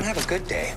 don't have a good day.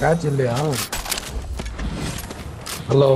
Scratch இல்லையா hello hello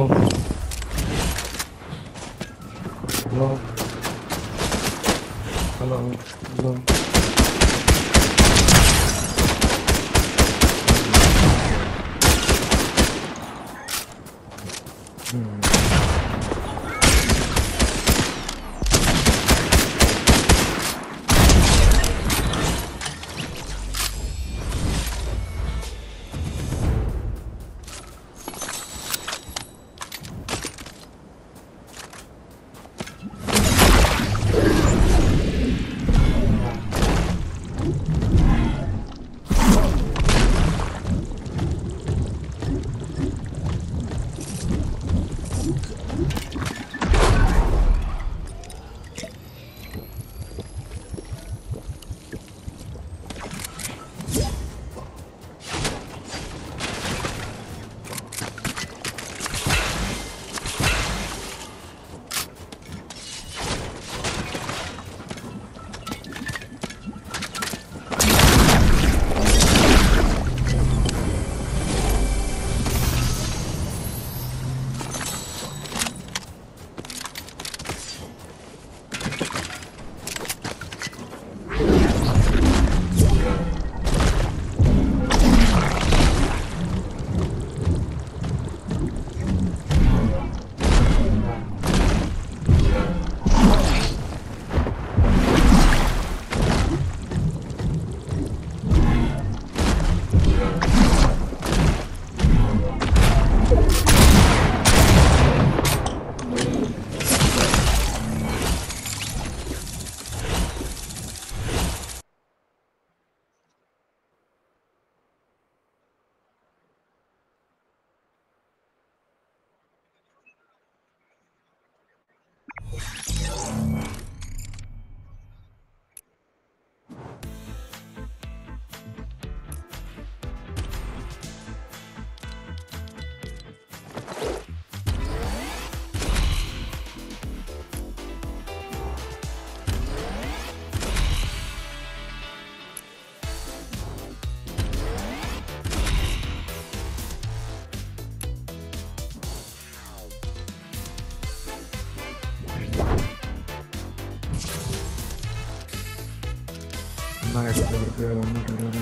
நான் எடுத்து இருக்கு ஒன்று ரெடி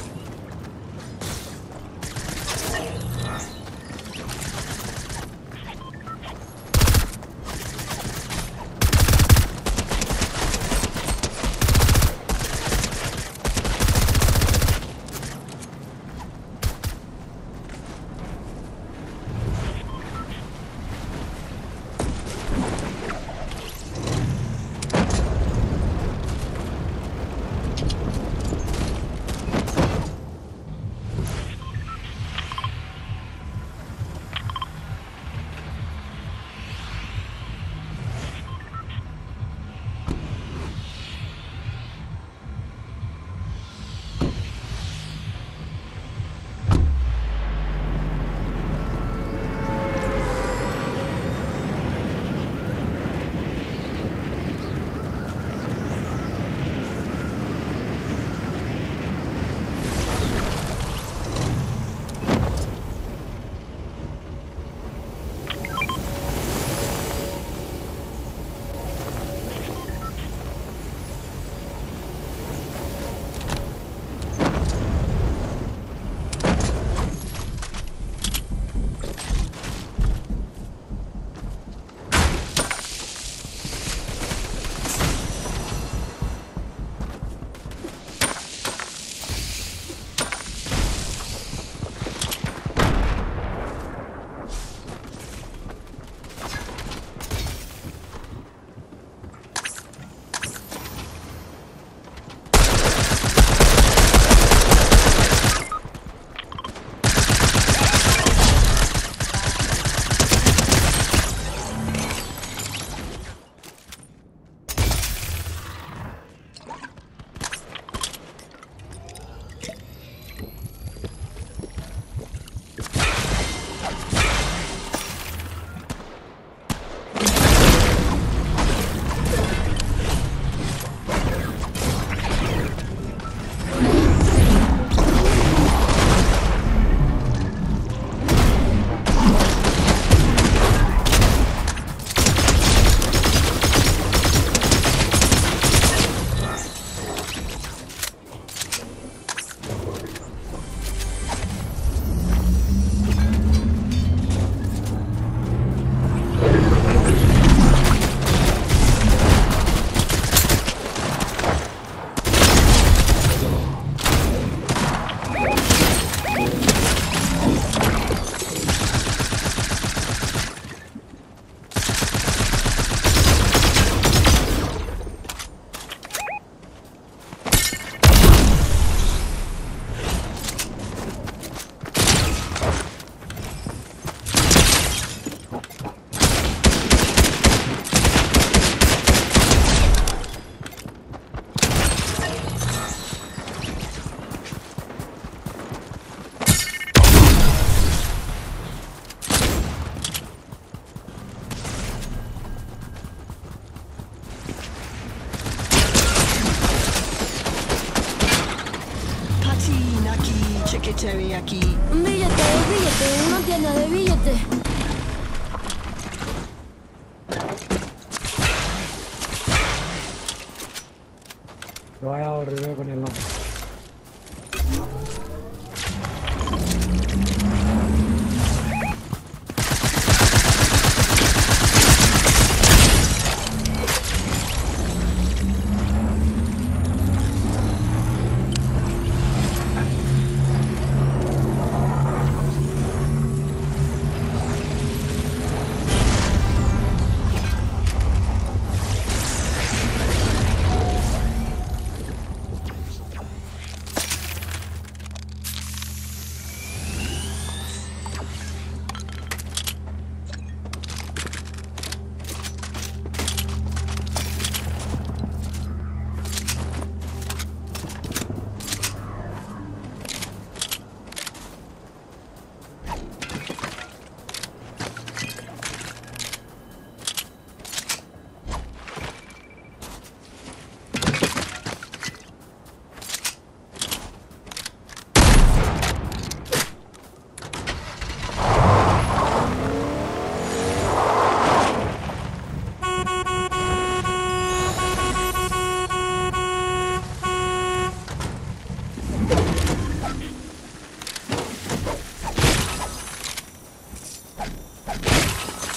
ரோயா ஒரு ரிவே பண்ணிடலாம் ハハハハ!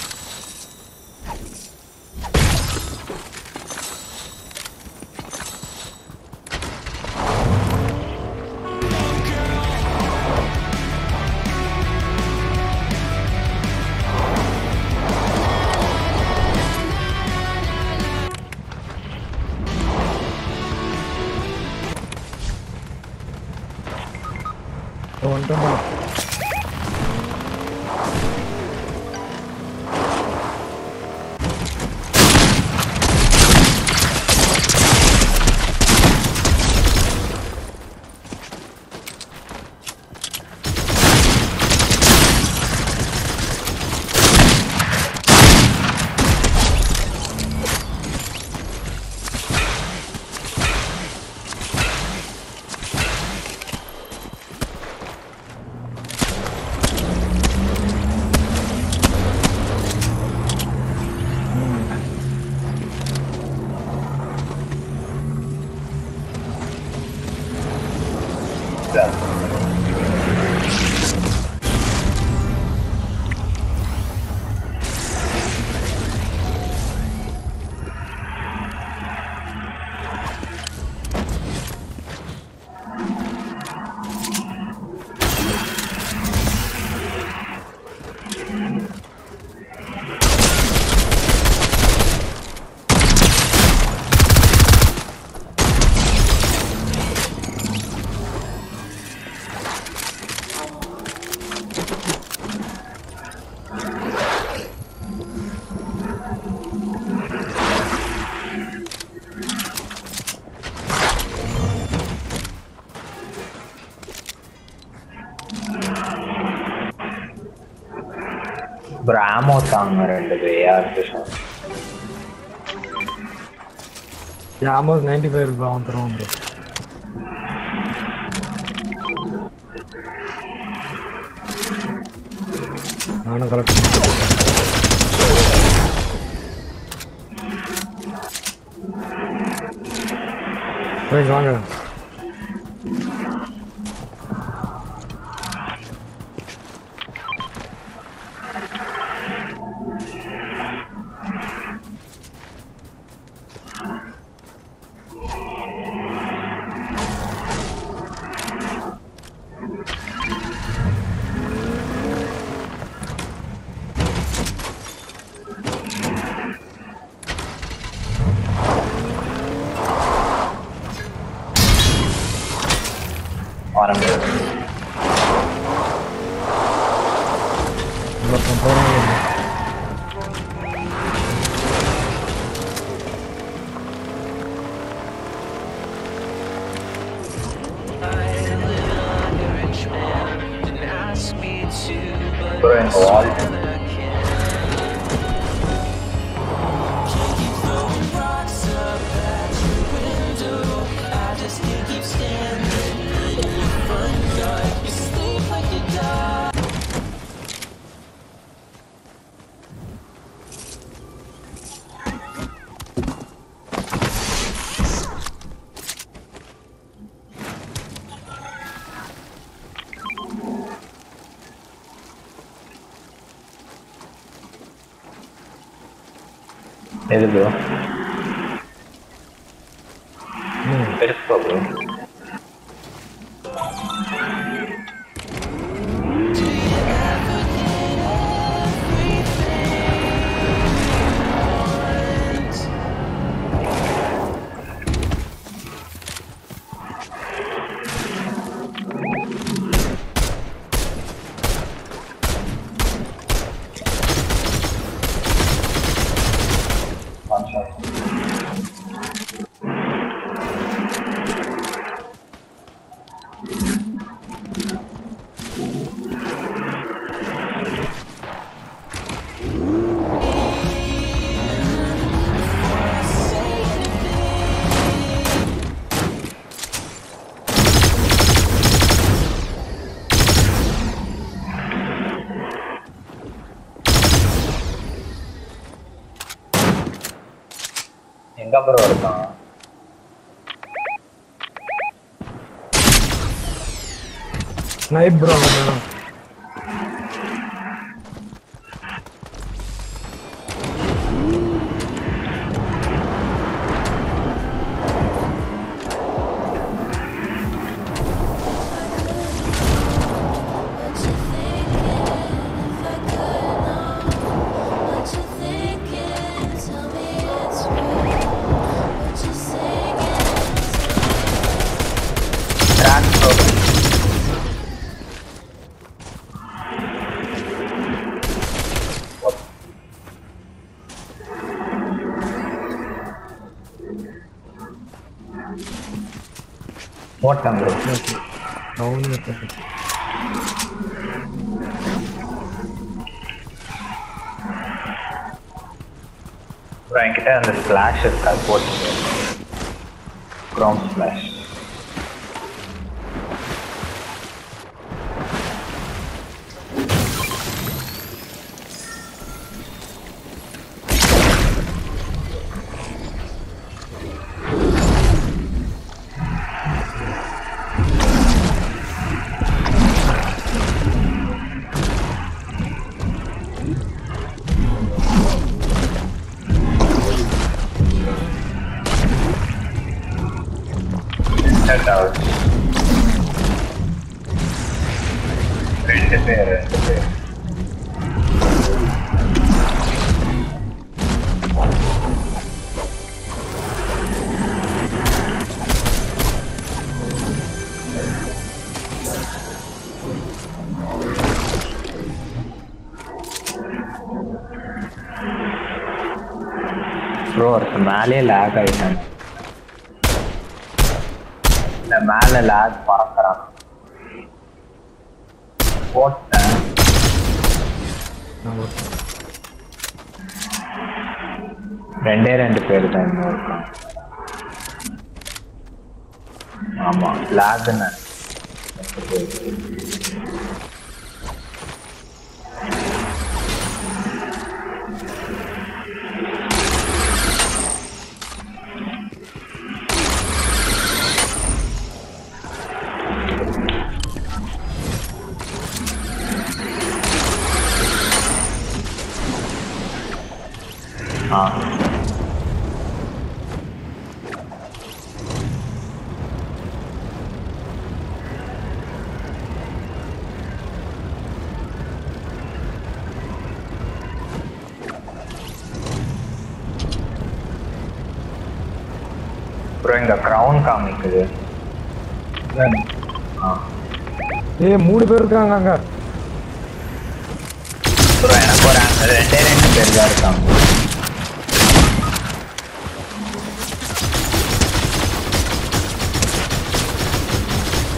ஆமோ ரெண்டு பேர். ஃபைவ் இருக்கு அவன் தருவான் நானும் கலெக்ட் வாங்க. bottom. na Hebron, né? போட்டேன் ப்ரோ டவுன் ப்ரோ என்கிட்ட அந்த ஸ்பிளாஷ் இருக்கு அது போட்டு க்ரோம் ஸ்பிளாஷ் மேலே லேக் ஆயிட்டான் இல்ல மேல லேக் பறக்குறான் போட்டேன். ரெண்டே ரெண்டு பேர் தான் இன்னும் இருக்கான் ஆமா லேக்னு ஆ. அப்புறம் இங்க க்ரௌன் காமிக்குது. ஏய் மூணு பேர் இருக்காங்க அங்க அப்புறம் எனக்கு ஒரு ரெண்டே ரெண்டு பேர் தான் இருக்காங்க.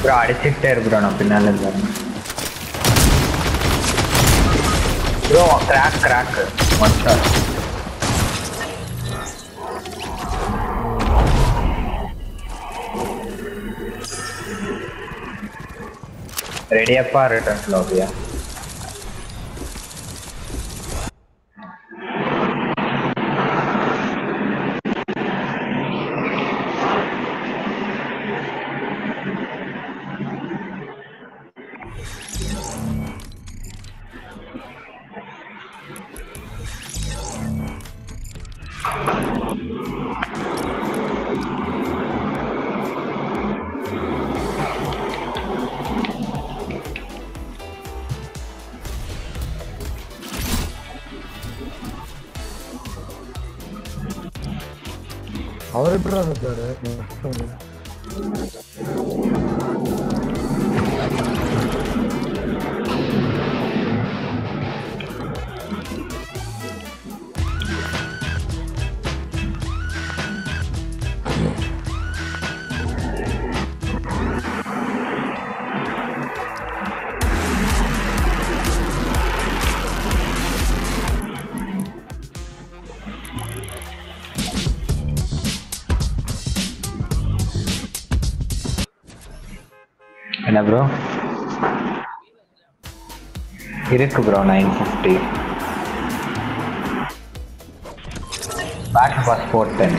அப்புறம் அடிச்சுக்கிட்டே இருக்கிறோம் நான் பின்னால இருந்து bro crack crack one shot ரெடியப்பா return லோபியா அவர் இருக்கு bro nine fifty back pass ten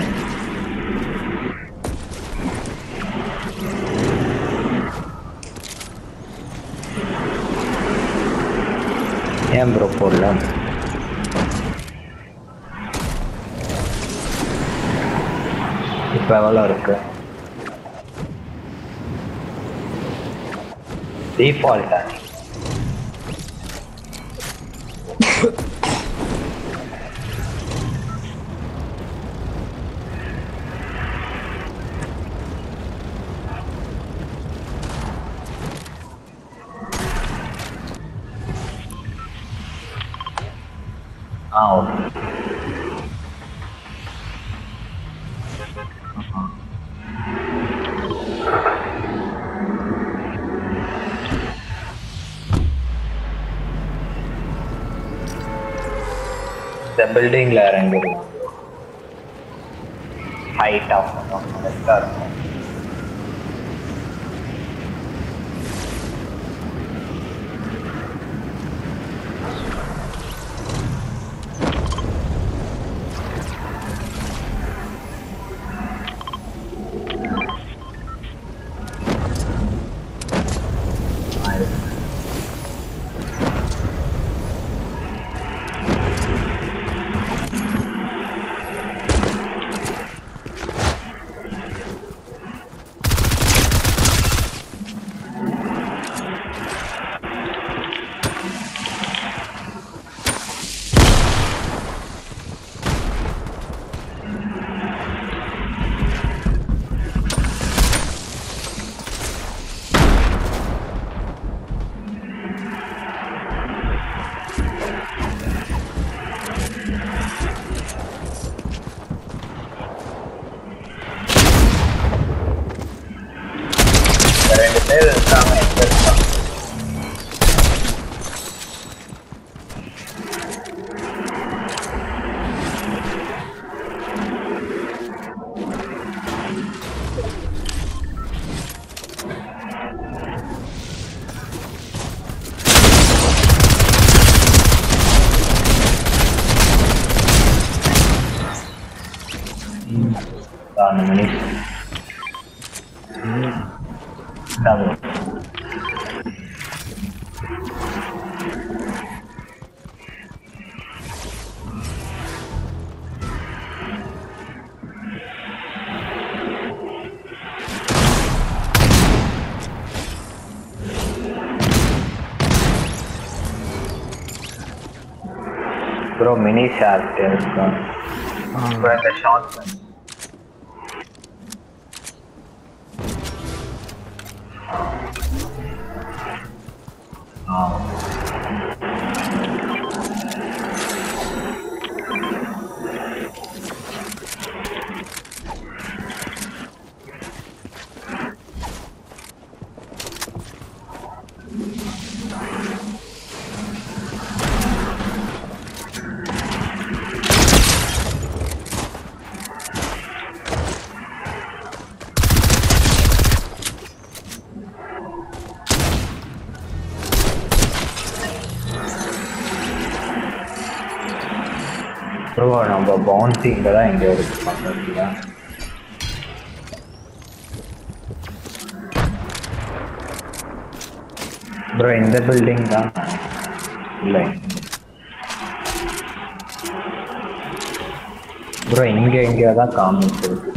ஏன் ப்ரோ போடல? இப்போ எவ்வளோ இருக்கு? டிஃபால்ட்டாக Ugh. building la rendu high top of the star bro mini short இருக்கும் ஆ ப்ரோ இந்த நம்ம தான் எங்கேயோ இருக்கு பக்கத்துல ப்ரோ இந்த பில்டிங் தான் இல்லை ப்ரோ இங்கே எங்கேயோ தான் காமிச்சிருக்கு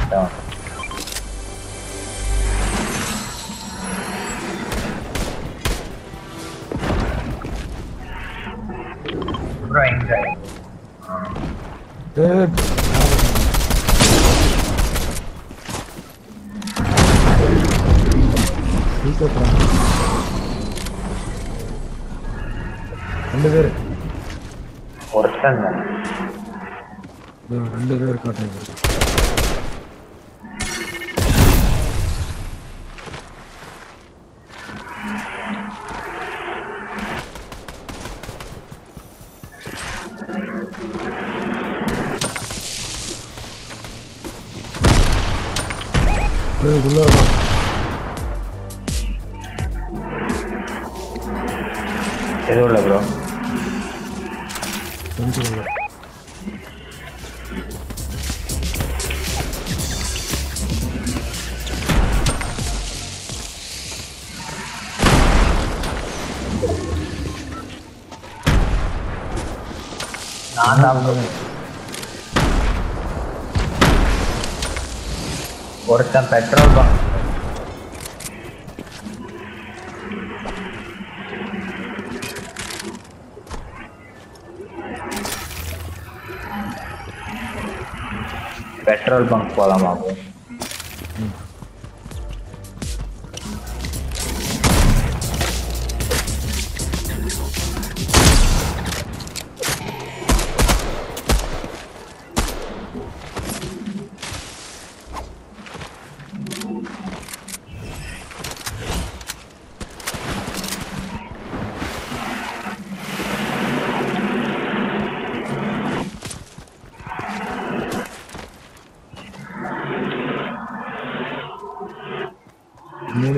ரெண்டு பேர்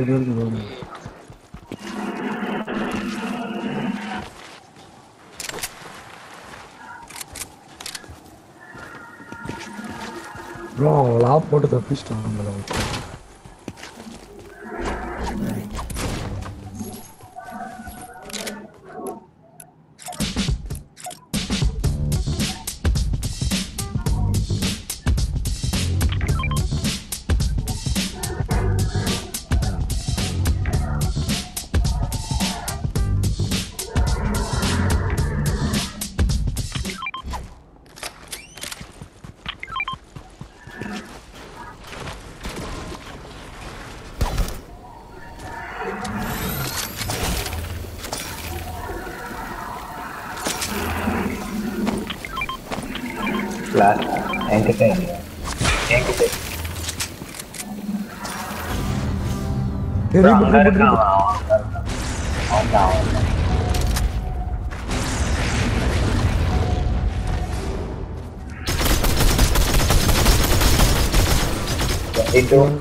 ரெண்டு பேருக்கு போகணும் ப்ரோ அவங்க லா போட்டு தப்பிச்சிட்டாங்க ஃப்ளாஷ் சரி அங்க இருக்கான் அவன் அங்க இருக்கான். அவன் தான் அவன் தான் Twenty two.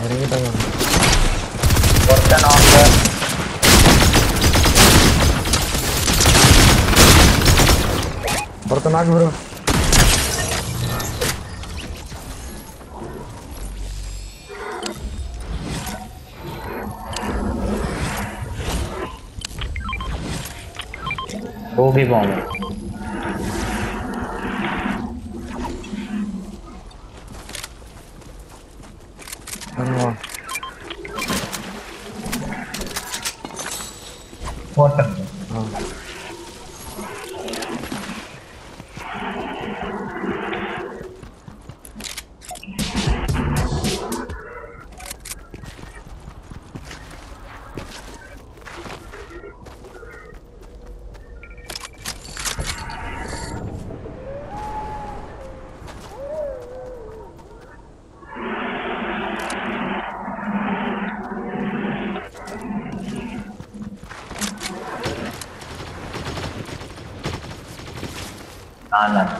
இறங்கிட்டாங்க ஒருத்தன் அவங்க ஒருத்த நாக்கு ப்ரோ கோபி பாம்பு ஆமா போட்டேன் ஆ நான் தான்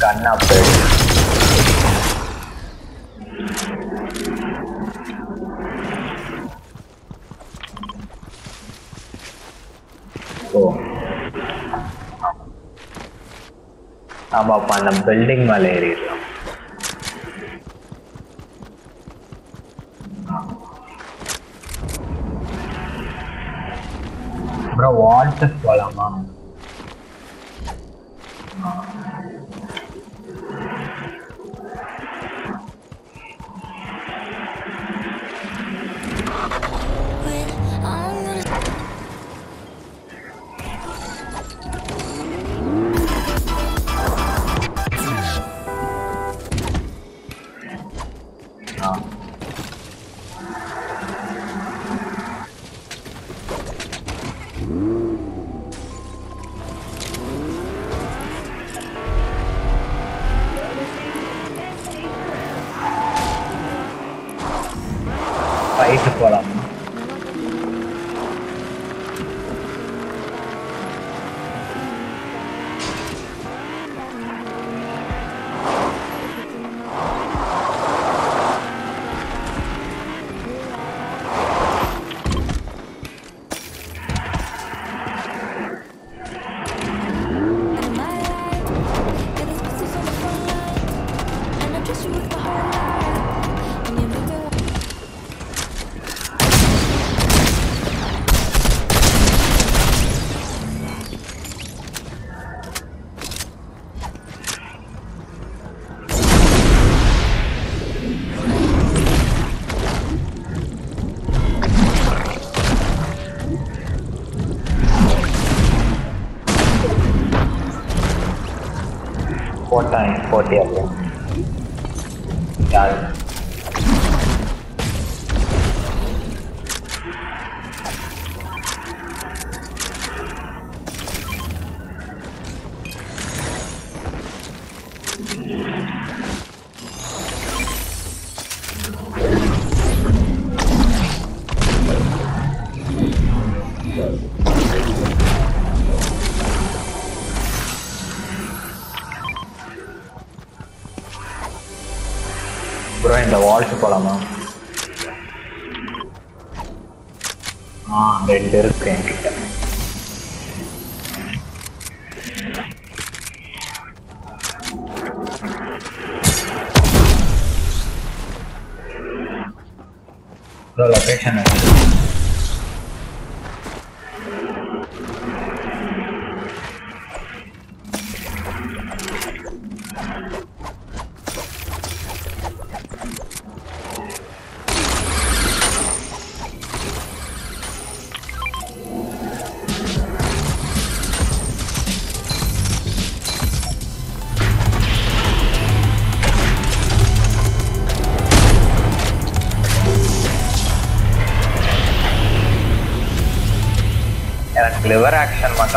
கண்ணா போய் ஓ ஆமா அப்ப அந்த பில்டிங் மேல ஏறிடலாம் Four times, 4 times.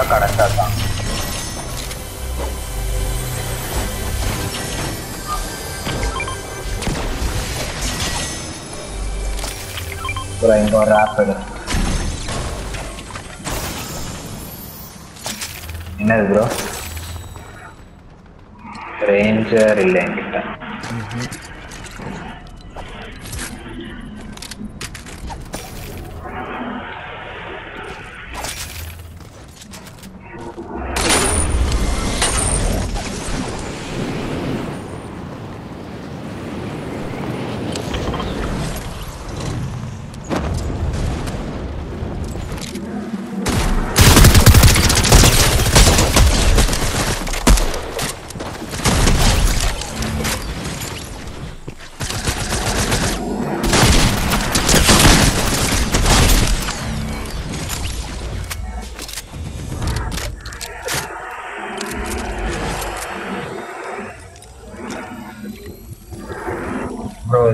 கரெக்டாக மட்டும் தான் ப்ரோ இங்கே ஒரு ரேப்பிடு என்னது ப்ரோ ரேஞ்சர் இல்லை என்கிட்ட.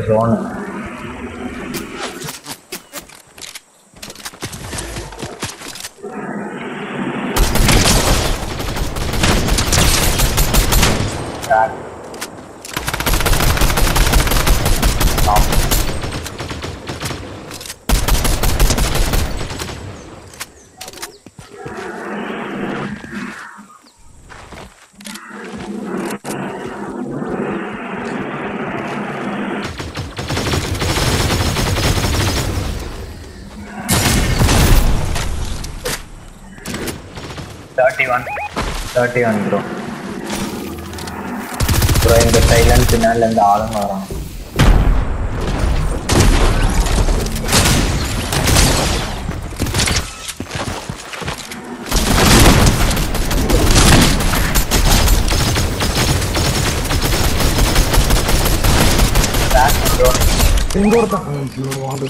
时候呢 தேர்ட்டி வந்துடும் ப்ரோ இந்த சைலண்ட் பின்னால இருந்து ஆளுங்க வரான் ப்ரோ எங்க ஐயோ, வாடு.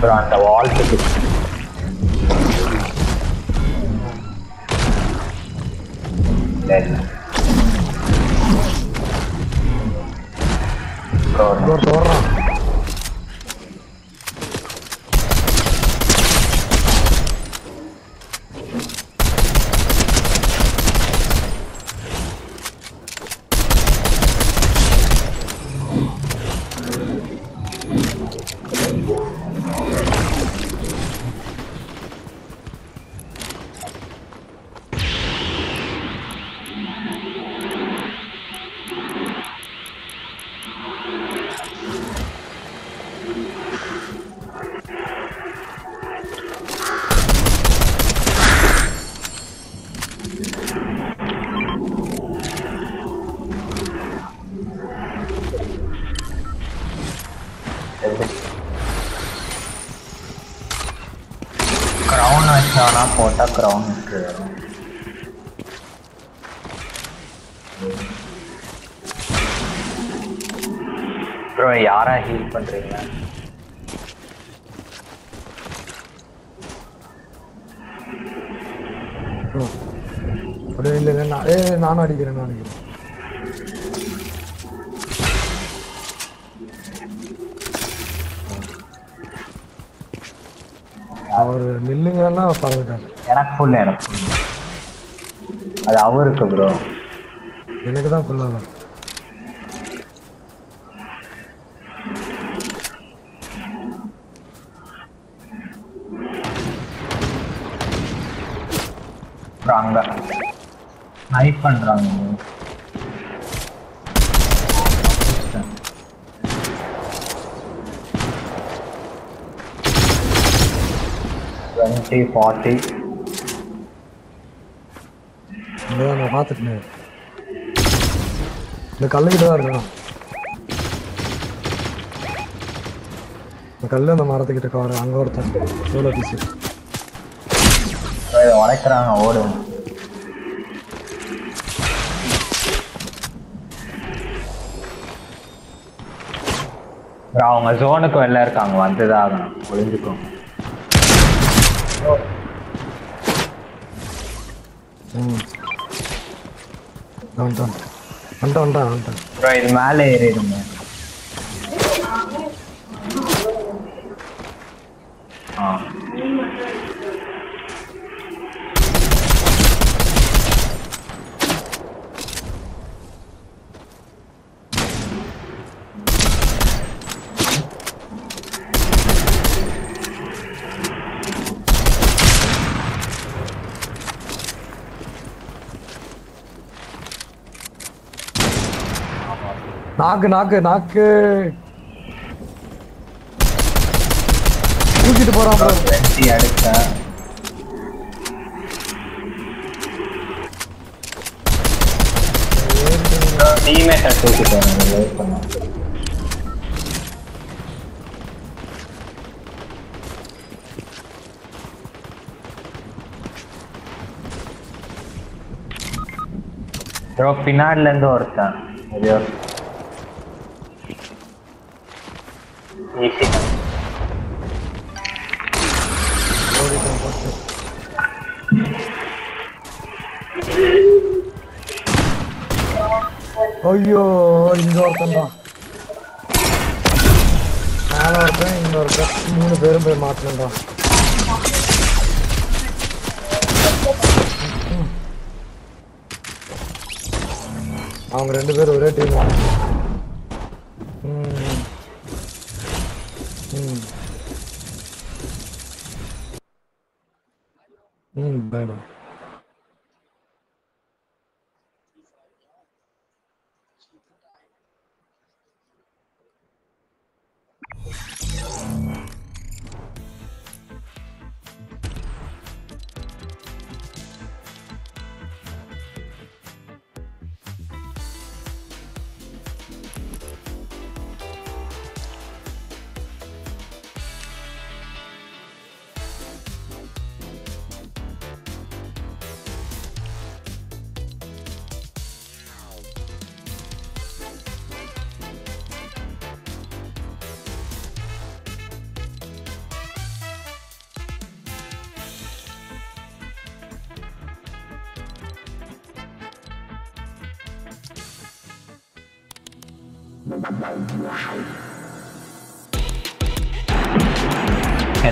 ப்ரோ அந்த வால்ஸுக்கு ஏ நானும் அடிக்கிறேன் நான் அடிக்கிறேன். அவர் நில்லுங்கன்னா பறந்துட்டார் எனக்கு ஃபுல் எனக்கு. அது அவருக்கு ப்ரோ எனக்கு தான் ஃபுல்லாக அப்புறம் அங்க நைட் பண்றாங்க. டுவெண்ட்டி ஃபார்ட்டி நான் பார்த்துட்டேன். இந்த கல்லுக்கிட்ட தான் இருக்கான் இந்த கல் அந்த மரத்துக்கிட்ட கவர் அங்கே ஒருத்தன். எவ்வளோ பீஸு உடைக்கிறாங்க ஓடு. அவங்க ஜோனுக்கு வெளில இருக்காங்க வந்துதான் ஆகணும் ஒளிஞ்சுக்கோங்க இது மேலே ஏறிடுங்க. ஆ. நாக்கு நாக்கு நாக்கு. தூக்கிட்டு போறான் ப்ரோ வெட்டி அடிச்சேன் டீமேட்டை தூக்கிட்டு வரணும் வெயிட் பண்ணோம் ப்ரோ பின்னாடில இருந்து ஒருத்தன். ஐயோ. ஐயோ இங்க ஒருத்தன் தான் மேல ஒருத்தன் இங்க ஒருத்தன். மூணு பேரும் போய் மாட்டேன்றான் அவங்க ரெண்டு பேரும் ஒரே டீம் 嗯。嗯明白了。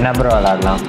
pernah berolahraga.